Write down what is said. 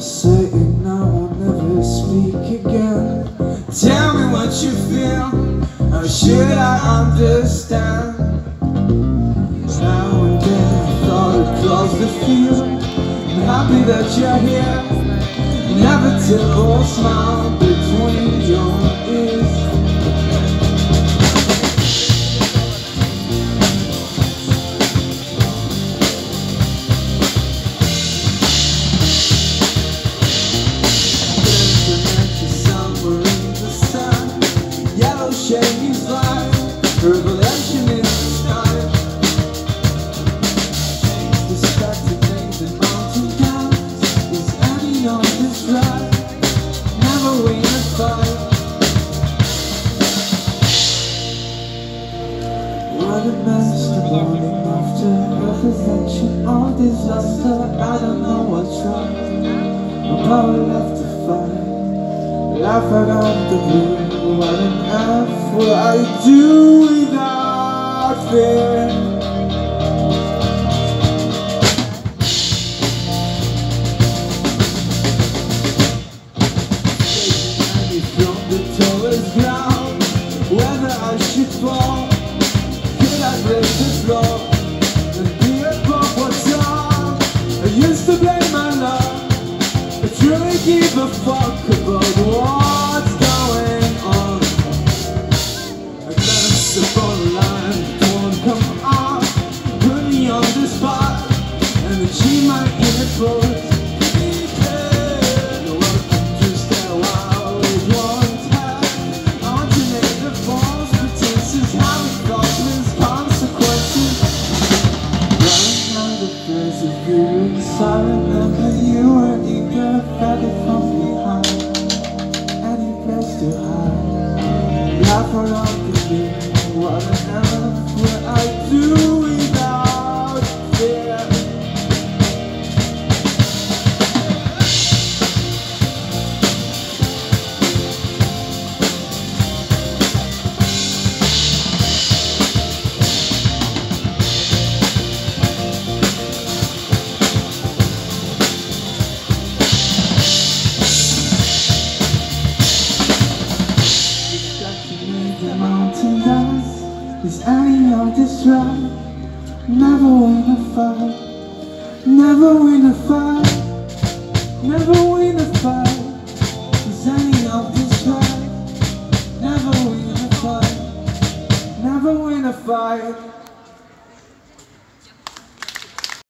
Saying I will never speak again. Tell me what you feel. How should I understand? Now and then I thought across the field I'm happy that you're here. Never till Inevitable smile shades light Revelation in the sky Distracted names and mountain towns Is Annie on this ride Never win a fight What a mess the morning after Reflection or disaster I don't know what's right No power left to fight Laugh out of the blue What an F will I do without fear From the tallest Running out of perseverance I remember you were eager Feather from behind And you pressed too high. Laugh around the room What an will I the mountain dance Is any of this right? Never win a fight Never win a fight Never win a fight Is any of this right? Never win a fight Never win a fight